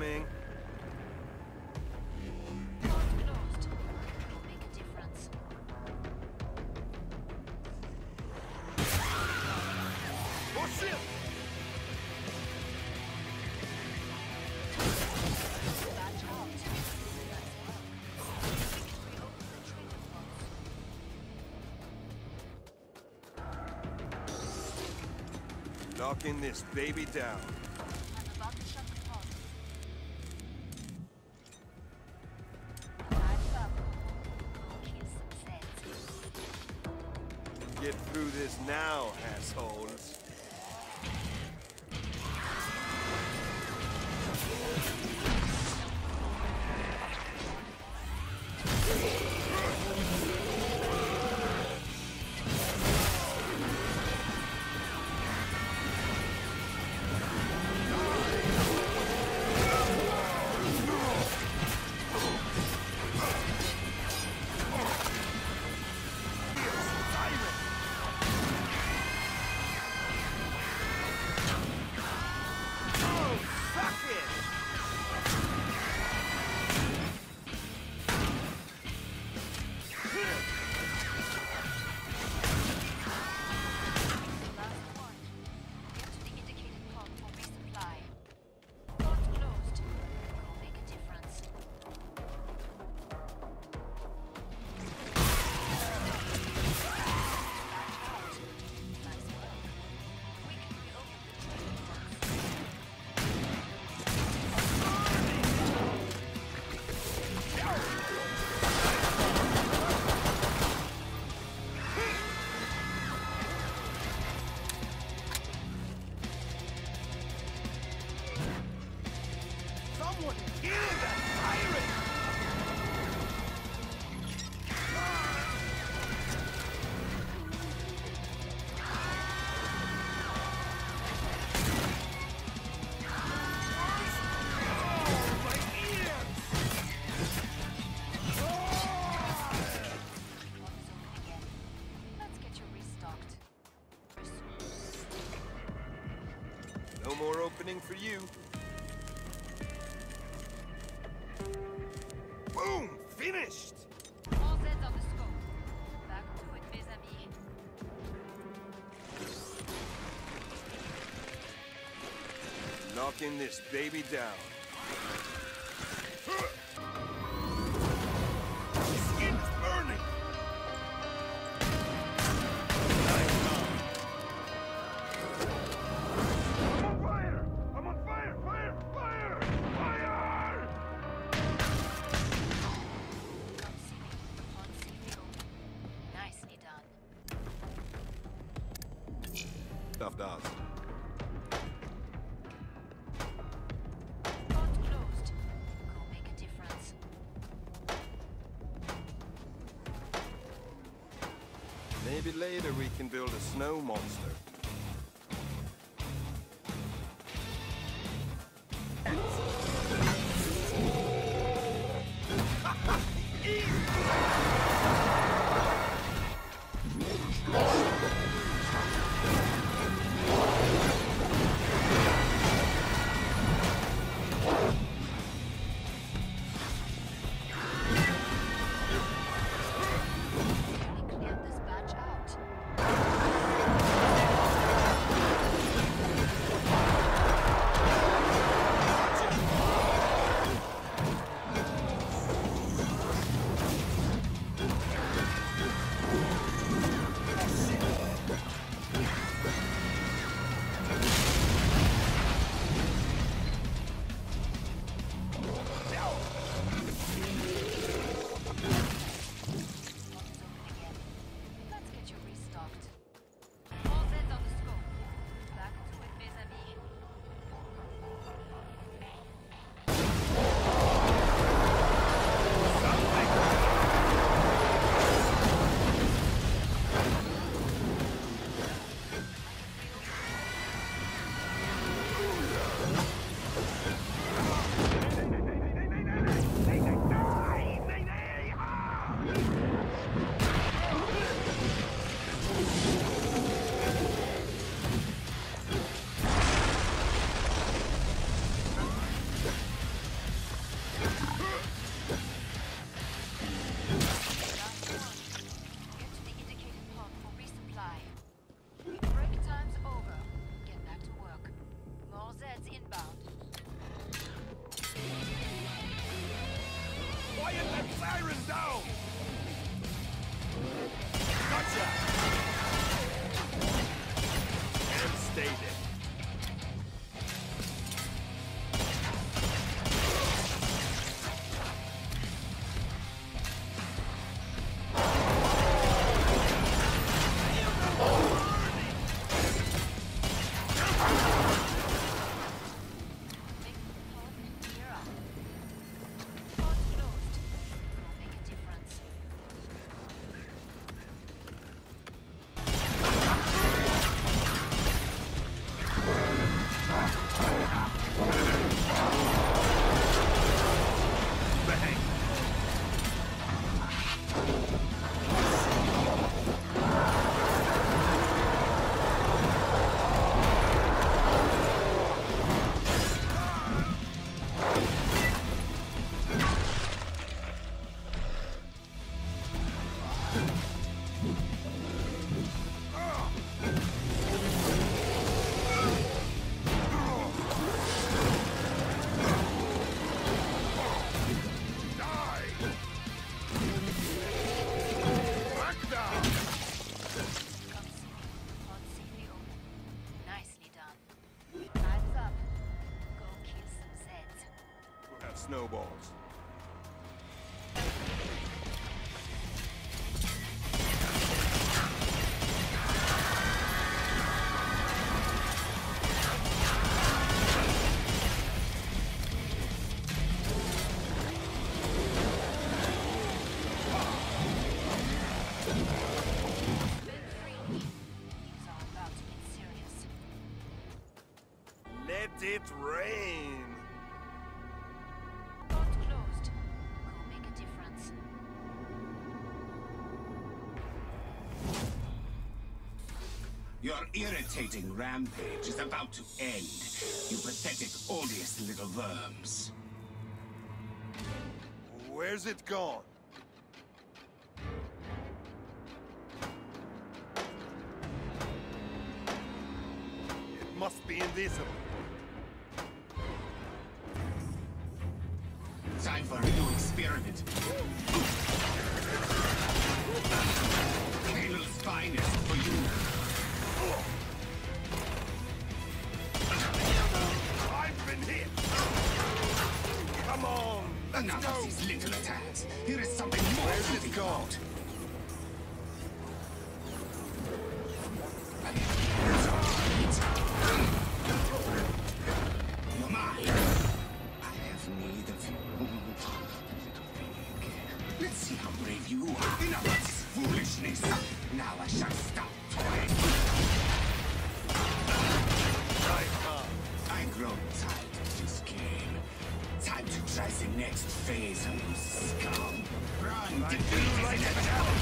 coming. Knocking this baby down. now, assholes. you. Boom! Finished! All on the scope. Back to it, mes amis. Knocking this baby down. stuff does. Maybe later we can build a snow monster. Quiet that siren down! Gotcha! And stay there. snowballs. Let it rain! Your irritating rampage is about to end, you pathetic, odious little worms. Where's it gone? It must be invisible. Time for a new experiment. Halo's finest for you. Enough of these little attacks. Here is something more Where's it gone? Let's see how brave you are. Enough of this foolishness. Now I shall stop The next phase, of you scum. Run, defeat is inevitable.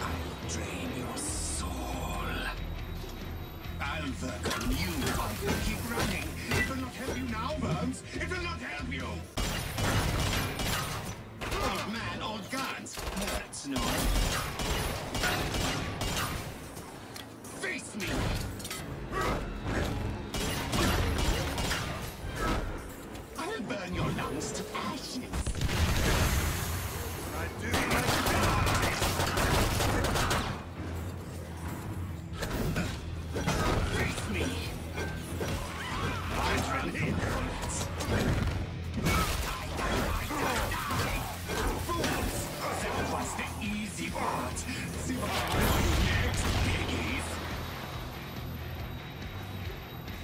I'll drain your soul. I'll work on you you keep running. It will not help you now, Worms. It will not help you. Old man, old guns. Hurts, no.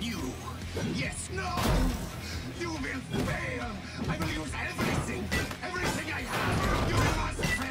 You. Yes, no! You will fail! I will use everything! Everything I have! You must fail!